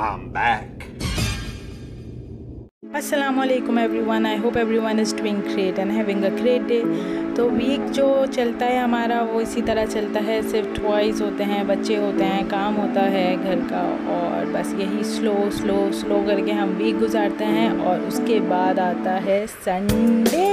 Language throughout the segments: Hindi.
I'm back. Assalamu alaikum everyone. I hope everyone is doing great and having a great day. तो वीक जो चलता है हमारा, वो इसी तरह चलता है सिर्फ़ टॉयज़ होते हैं, बच्चे होते हैं, काम होता है घर का और बस यही स्लो स्लो स्लो करके हम वीक गुजारते हैं और उसके बाद आता है संडे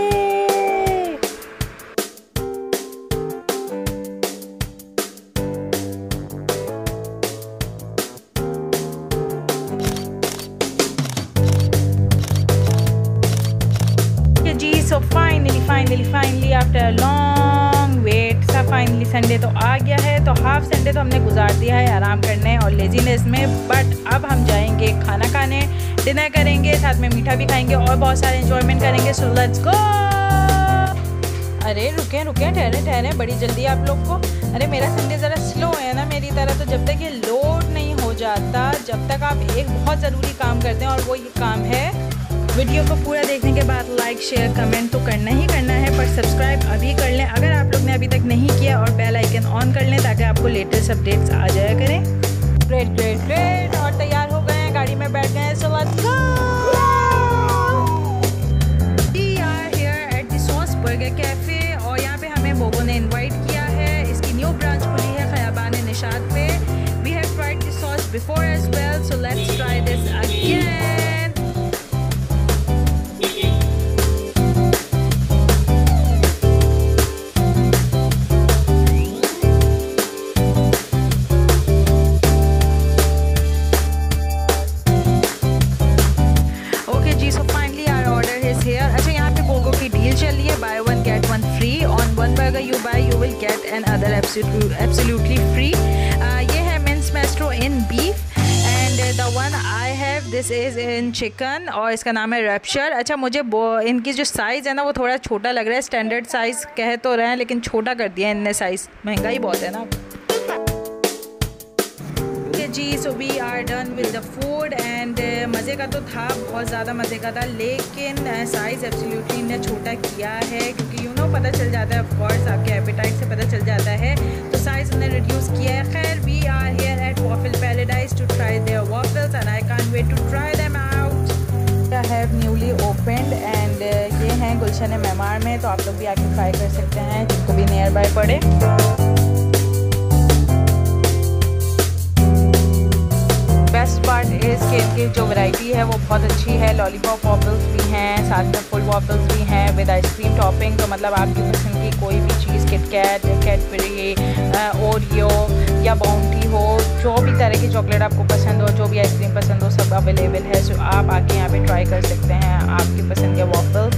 फाइनली संडे तो आ गया है। तो हाफ़ संडे तो हमने गुजार दिया है आराम करने और लेजीनेस में। बट अब हम जाएँगे खाना खाने डिनर करेंगे, साथ में मीठा भी खाएँगे और बहुत सारे इंजॉयमेंट करेंगे। सो लेट्स गो अरे रुके रुके, ठहरे ठहरे, बड़ी जल्दी आप लोग को। अरे मेरा संडे ज़रा स्लो है ना मेरी तरह। तो जब तक ये लोड नहीं हो जाता, जब तक आप एक बहुत ज़रूरी काम करते हैं और वो ये काम है वीडियो को पूरा देखने के बाद लाइक शेयर कमेंट तो करना ही करना है, पर सब्सक्राइब अभी कर लें। अगर आप लोग ने अभी तक नहीं किया और बेल आइकन ऑन कर लें, ताकि आपको लेटेस्ट अपडेट्स आ जाया करें। ग्रेट ग्रेट ग्रेट और तैयार हो गए हैं, गाड़ी में बैठ गए हैं so let's go we are here at the Sauce Burger Cafe और यहाँ पे हमें बोबो ने इनवाइट किया है। इसकी न्यू ब्रांच खुली है खयाबान निशात पे। We have tried the sauce before as well absolutely free. Uh, ये है means maestro in beef and the one I have this is in chicken और इसका नाम है रैप्चर अच्छा मुझे इनकी जो साइज़ है ना वो थोड़ा छोटा लग रहा है. स्टैंडर्ड साइज़ कह तो रहे हैं लेकिन छोटा कर दिया इनने साइज़ महँगाई बहुत है ना. जी so we are done with the food and मज़े का तो था बहुत ज़्यादा मज़े का था लेकिन साइज़ एब्सोल्युटली ने छोटा किया है क्योंकि पता चल जाता है ऑफकोर्स आपके एपिटाइट से पता चल जाता है। तो साइज़ उन्हें रिड्यूस किया है। खैर we are here at Waffle Paradise to try their waffles and I can't wait to try them out I have newly opened and ये हैं गुलशन मेमार में तो आप लोग भी आके ट्राई कर सकते हैं, जिनको भी नियर बाय पड़े। कि इनकी जो वैरायटी है, वो बहुत अच्छी है। लॉलीपॉप वॉपल्स भी हैं, साथ में फुल वॉपल्स भी हैं विद आइसक्रीम टॉपिंग तो मतलब आपकी पसंद की कोई भी चीज़ किटकैट कैटबरी ओरियो या बाउंटी हो, जो भी तरह की चॉकलेट आपको पसंद हो, जो भी आइसक्रीम पसंद हो, सब अवेलेबल है। सो आप आके यहाँ पे ट्राई कर सकते हैं आपकी पसंद के वॉफल्स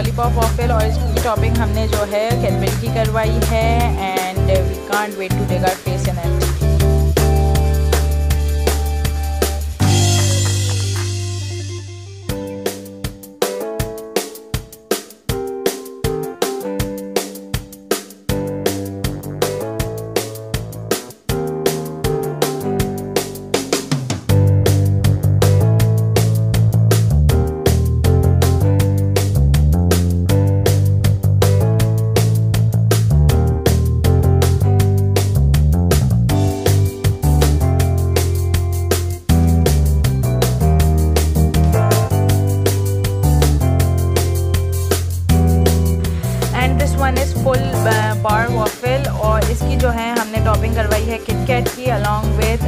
लॉलीपॉप वॉफल और इसकी टॉपिंग हमने जो है कैडबरी की करवाई है and we can't wait to take our face in one is full bar waffle और इसकी जो है, हमने टॉपिंग करवाई है किटकेट की अलॉन्ग विद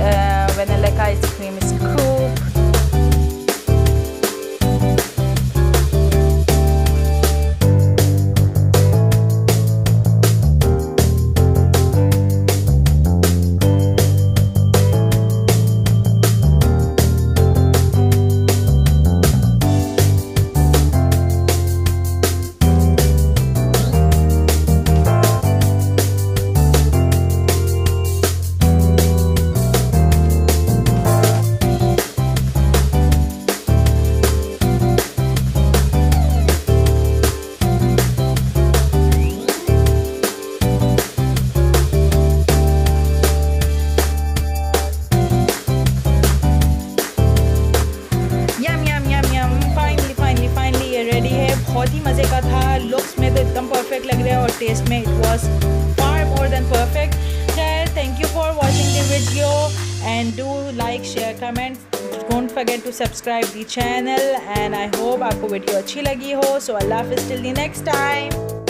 वेनेला का आइसक्रीम स्क्रूप बहुत ही मज़े का था। लुक्स में तो एकदम परफेक्ट लग रहा है और टेस्ट में it was far more than perfect खैर thank you for watching the video and do like share comment don't forget to subscribe the channel and I hope आपको वीडियो अच्छी लगी हो। सो अल्लाह हाफिज़ टिल दी नेक्स्ट टाइम